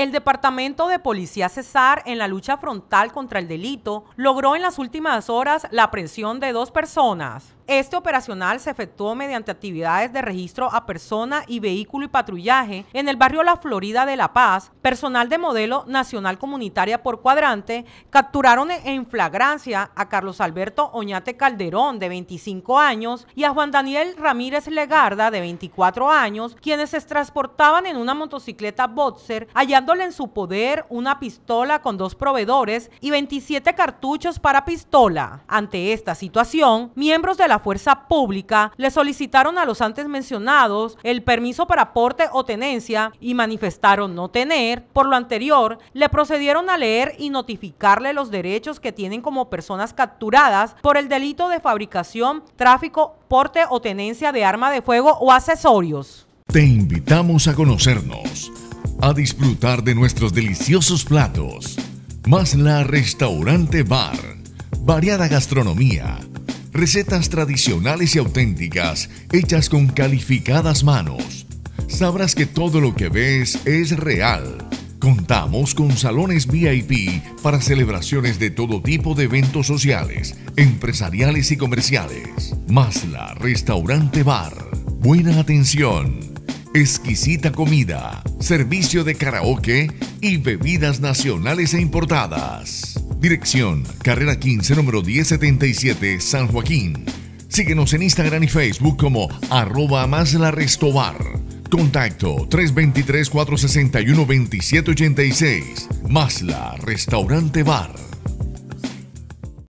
El Departamento de Policía Cesar, en la lucha frontal contra el delito, logró en las últimas horas la aprehensión de dos personas. Este operacional se efectuó mediante actividades de registro a persona y vehículo y patrullaje en el barrio La Florida de La Paz. Personal de modelo nacional comunitaria por cuadrante capturaron en flagrancia a Carlos Alberto Oñate Calderón, de 25 años, y a Juan Daniel Ramírez Legarda, de 24 años, quienes se transportaban en una motocicleta Boxer, en su poder una pistola con dos proveedores y 27 cartuchos para pistola. Ante esta situación, miembros de la fuerza pública le solicitaron a los antes mencionados el permiso para aporte o tenencia y manifestaron no tener. Por lo anterior, le procedieron a leer y notificarle los derechos que tienen como personas capturadas por el delito de fabricación, tráfico, porte o tenencia de arma de fuego o accesorios. Te invitamos a conocernos, a disfrutar de nuestros deliciosos platos. Más la Restaurante Bar. Variada gastronomía recetas tradicionales y auténticas hechas con calificadas manos. Sabrás que todo lo que ves es real. Contamos con salones VIP para celebraciones de todo tipo de eventos sociales, empresariales y comerciales. Masla Restaurante Bar. Buena atención. Exquisita comida, servicio de karaoke y bebidas nacionales e importadas. Dirección, carrera 15, número 1077, San Joaquín. Síguenos en Instagram y Facebook como arroba más restobar. Contacto 323-461-2786. Masla Restaurante Bar.